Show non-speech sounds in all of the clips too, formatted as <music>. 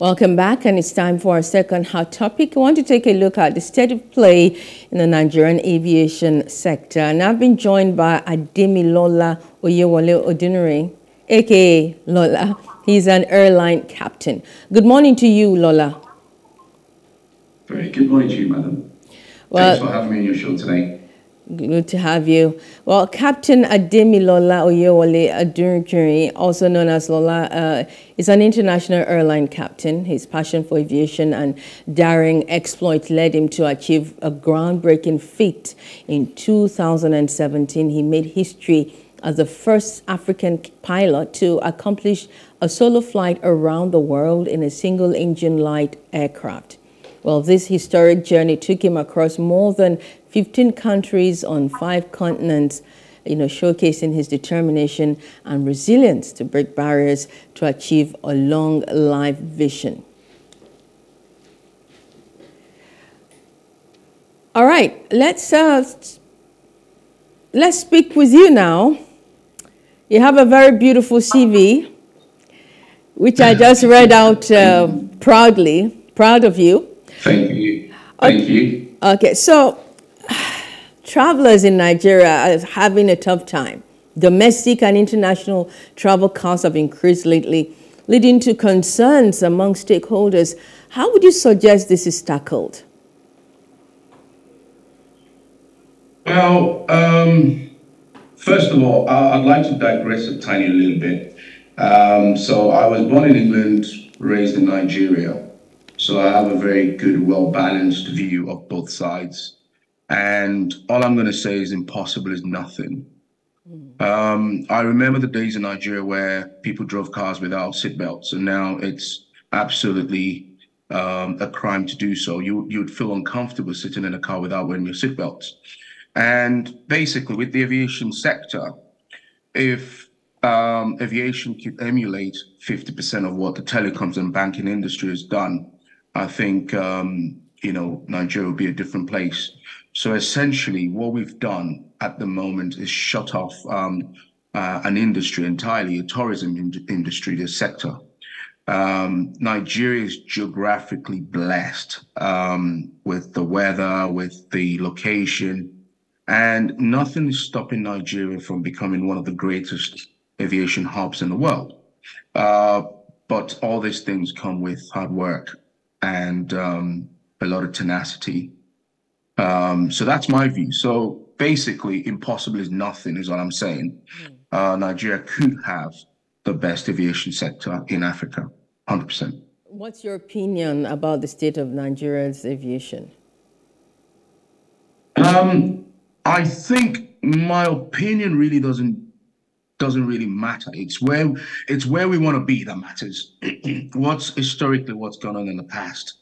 Welcome back, and it's time for our second hot topic. I want to take a look at the state of play in the Nigerian aviation sector. And I've been joined by Ademi Lola Oyewole Odunire, aka Lola. He's an airline captain. Good morning to you, Lola. Very good morning to you, madam. Well, Thanks for having me on your show today. Good to have you. Well, Captain Ademilola Oyewole Odujinrin, also known as Lola, uh, is an international airline captain. His passion for aviation and daring exploits led him to achieve a groundbreaking feat. In 2017, he made history as the first African pilot to accomplish a solo flight around the world in a single-engine light aircraft. Well, this historic journey took him across more than 15 countries on five continents, you know, showcasing his determination and resilience to break barriers to achieve a long life vision. All right, let's uh, let's speak with you now. You have a very beautiful CV, which I just read out uh, proudly. Proud of you. Thank you. Thank okay. you. Okay, so <sighs> travelers in Nigeria are having a tough time. Domestic and international travel costs have increased lately, leading to concerns among stakeholders. How would you suggest this is tackled? Well, um, first of all, I'd like to digress a tiny little bit. Um, so I was born in England, raised in Nigeria. So I have a very good, well balanced view of both sides. And all I'm going to say is impossible is nothing. Mm. Um, I remember the days in Nigeria where people drove cars without seatbelts, and now it's absolutely um, a crime to do so. You you'd feel uncomfortable sitting in a car without wearing your seatbelts. And basically, with the aviation sector, if um, aviation could emulate 50% of what the telecoms and banking industry has done, I think um, you know Nigeria will be a different place. So essentially, what we've done at the moment is shut off um, uh, an industry entirely, a tourism in- industry, the sector. Um, Nigeria is geographically blessed um, with the weather, with the location, and nothing is stopping Nigeria from becoming one of the greatest aviation hubs in the world. Uh, but all these things come with hard work and um, a lot of tenacity um, so that's my view. So basically, impossible is nothing, is what I'm saying. Mm. Uh, Nigeria could have the best aviation sector in Africa, 100%. What's your opinion about the state of Nigeria's aviation? Um, I think my opinion really doesn't doesn't really matter. It's where it's where we want to be that matters. <clears throat> what's historically what's gone on in the past.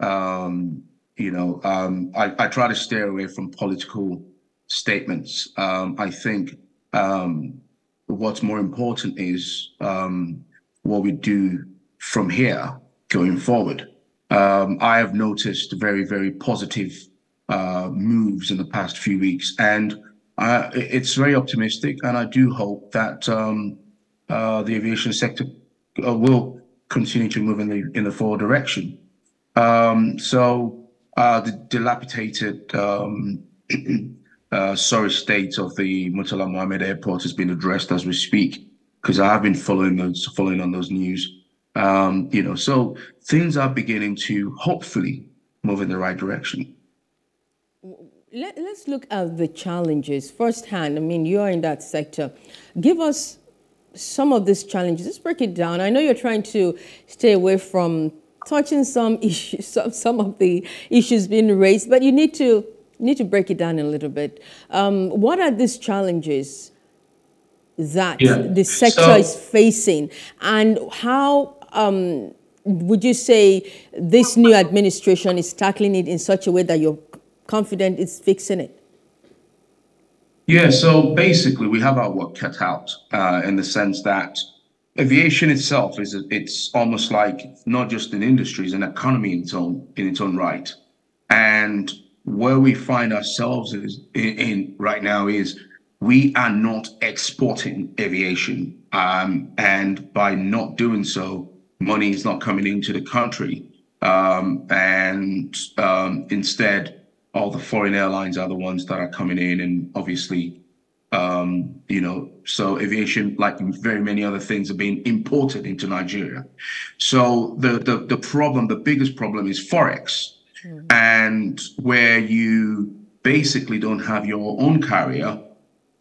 Um, you know, um, I, I, try to stay away from political statements. Um, I think um, what's more important is um, what we do from here going forward. Um, I have noticed very, very positive uh, moves in the past few weeks, and uh, it's very optimistic. And I do hope that um, uh, the aviation sector uh, will continue to move in the in the forward direction. so uh, the dilapidated, um, <clears throat> uh, sorry state of the Murtala Muhammed Airport has been addressed as we speak, because I have been following those, following on those news. Um, you know, so things are beginning to hopefully move in the right direction. Let, us look at the challenges firsthand. I mean, you're in that sector. Give us some of these challenges. Let's break it down. I know you're trying to stay away from touching some <laughs> issues, some, some of the issues being raised, but you need to need to break it down a little bit. Um, what are these challenges that yeah. the sector so, is facing, and how um, would you say this new administration is tackling it in such a way that you're confident it's fixing it? Yeah, so basically, we have our work cut out uh, in the sense that aviation itself is it's almost like not just an industry, it's an economy in its own in its own right. And where we find ourselves is in, in right now is we are not exporting aviation, um, and by not doing so, money is not coming into the country. Um, and um, instead, all the foreign airlines are the ones that are coming in, and obviously, um, you know, so aviation, like very many other things, are being imported into Nigeria. So the the the problem, the biggest problem, is forex, mm. and where you basically don't have your own carrier,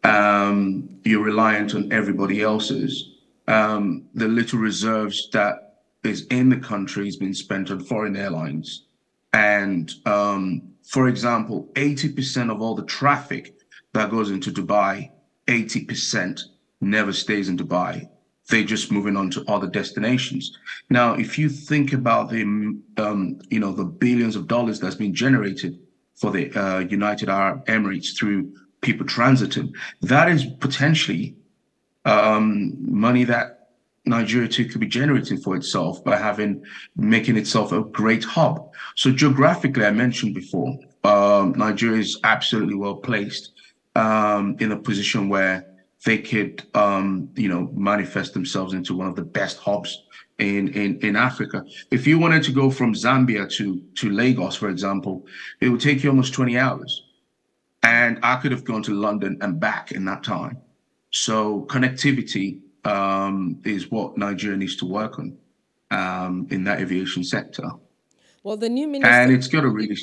um, you're reliant on everybody else's. Um, the little reserves that is in the country has been spent on foreign airlines. And um, for example, 80% of all the traffic that goes into Dubai, 80% never stays in Dubai. They're just moving on to other destinations. Now, if you think about the, um, you know, the billions of dollars that's been generated for the uh, United Arab Emirates through people transiting, that is potentially um, money that Nigeria too could be generating for itself by having making itself a great hub. So geographically, I mentioned before, um, Nigeria is absolutely well placed um, in a position where they could, um, you know, manifest themselves into one of the best hubs in, in, in Africa. If you wanted to go from Zambia to, to Lagos, for example, it would take you almost 20 hours. And I could have gone to London and back in that time. So connectivity um, is what Nigeria needs to work on um, in that aviation sector. Well, the new minister. And it's got to really,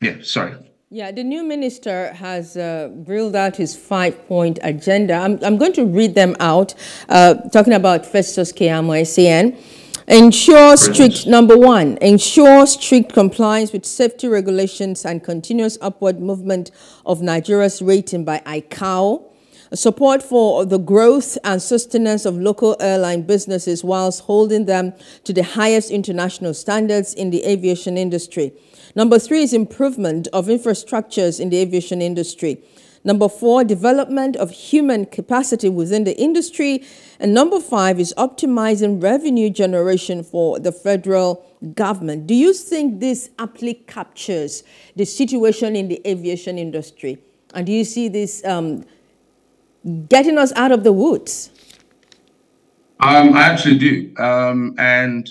yeah, sorry. Yeah, the new minister has uh, drilled out his five point agenda. I'm, I'm going to read them out, uh, talking about Festus Keyamo SAN. Ensure strict, number one, ensure strict compliance with safety regulations and continuous upward movement of Nigeria's rating by ICAO support for the growth and sustenance of local airline businesses whilst holding them to the highest international standards in the aviation industry. Number three is improvement of infrastructures in the aviation industry. Number four, development of human capacity within the industry. And number five is optimizing revenue generation for the federal government. Do you think this aptly captures the situation in the aviation industry? And do you see this um, getting us out of the woods? Um, I actually do. Um, and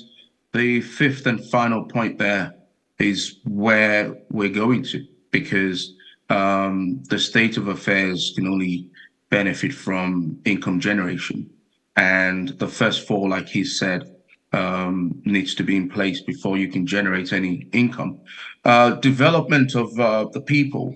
the fifth and final point there is where we're going to, because um, the state of affairs can only benefit from income generation. And the first four, like he said, um, needs to be in place before you can generate any income. Uh, development of uh, the people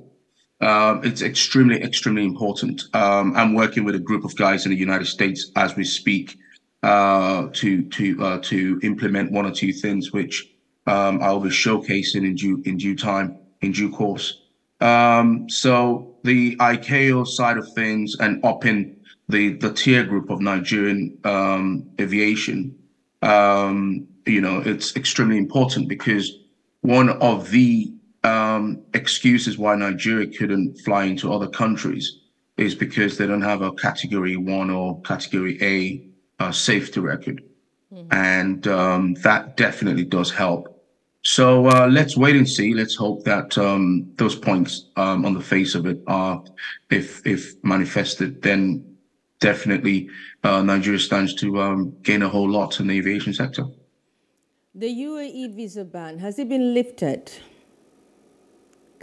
uh, it's extremely, extremely important. Um, I'm working with a group of guys in the United States as we speak uh, to to uh, to implement one or two things, which um, I'll be showcasing in due in due time, in due course. Um, so the ICAO side of things and upping the the tier group of Nigerian um, aviation, um, you know, it's extremely important because one of the um, excuses why Nigeria couldn't fly into other countries is because they don't have a category one or category A uh, safety record. Mm-hmm. And um, that definitely does help. So uh, let's wait and see. Let's hope that um, those points um, on the face of it are, if if manifested, then definitely uh, Nigeria stands to um, gain a whole lot in the aviation sector. The UAE visa ban has it been lifted?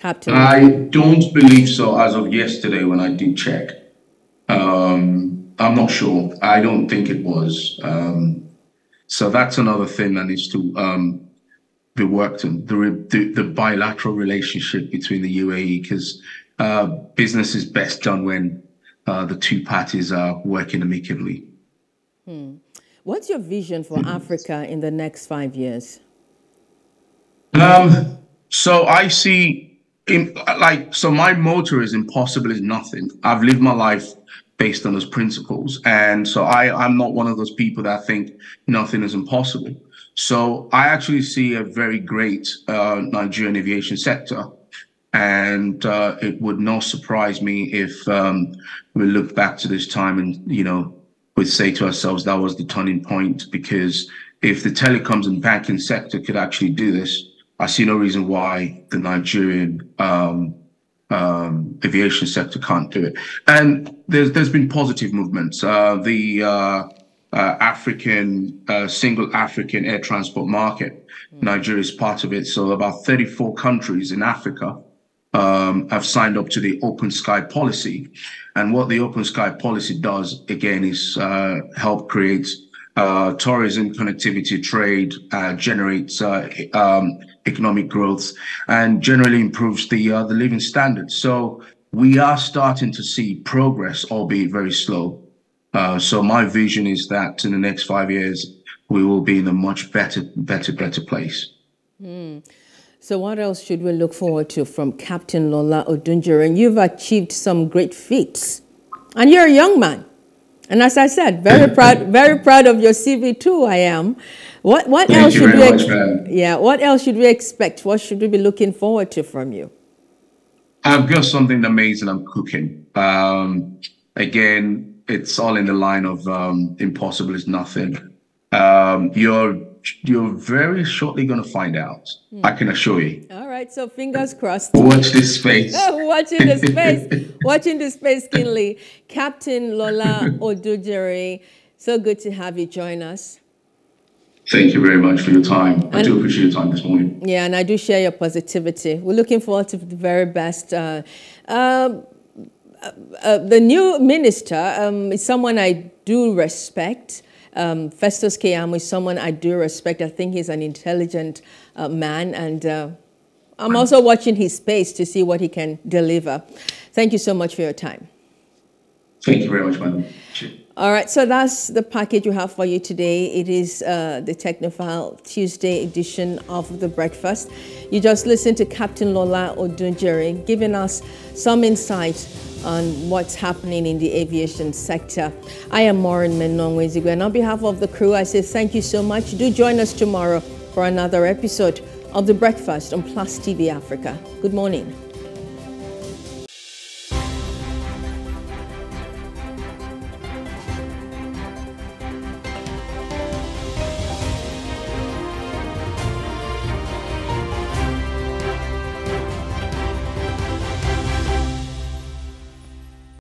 Captain? I don't believe so as of yesterday when I did check. Um, I'm not sure. I don't think it was. Um, so that's another thing that needs to um, be worked on the, the, the bilateral relationship between the UAE because uh, business is best done when uh, the two parties are working amicably. Hmm. What's your vision for Africa in the next five years? Um, so I see in, like so my motto is impossible is nothing. I've lived my life based on those principles. And so i i'm not one of those people that think nothing is impossible. So i actually see a very great uh, nigerian aviation sector. And uh, it would not surprise me if um, we look back to this time and you know would say to ourselves that was the turning point. Because if the telecoms and banking sector could actually do this I see no reason why the Nigerian um, um, aviation sector can't do it. And there's there's been positive movements. Uh, the uh, uh, African, uh, single African air transport market. Nigeria is part of it. So about 34 countries in Africa um, have signed up to the open sky policy. And what the open sky policy does, again, is uh, help create tourism, connectivity, trade, uh, generates uh, um, economic growth, and generally improves the uh, the living standards. So we are starting to see progress, albeit very slow. Uh, so my vision is that in the next five years, we will be in a much better, better, better place. Mm. So what else should we look forward to from Captain Lola Odujinrin? And you've achieved some great feats. And you're a young man. And as I said, very proud, very proud of your CV too. I am. What what Thank else should we? Much, yeah. What else should we expect? What should we be looking forward to from you? I've got something amazing I'm cooking. Um, again, it's all in the line of um, impossible is nothing. Um, you're you're very shortly going to find out. Mm. I can assure you. All right, so fingers crossed. Watch this space. <laughs> Watching this space. <laughs> Watching this space keenly. Captain Lola <laughs> Odujinrin, so good to have you join us. Thank you very much for your time. I do appreciate your time this morning. Yeah, and I do share your positivity. We're looking forward to the very best. Uh, um, uh, uh, the new minister um, is someone I do respect. Um, Festus Keyamo is someone I do respect. I think he's an intelligent uh, man, and uh, I'm also watching his space to see what he can deliver. Thank you so much for your time. Thank you very much, madam. All right, so that's the package we have for you today. It is uh, the Technophile Tuesday edition of The Breakfast. You just listened to Captain Lola Odujinrin giving us some insight on what's happening in the aviation sector. I am Maureen Menongwezigu, and on behalf of the crew, I say thank you so much. Do join us tomorrow for another episode of The Breakfast on Plus TV Africa. Good morning.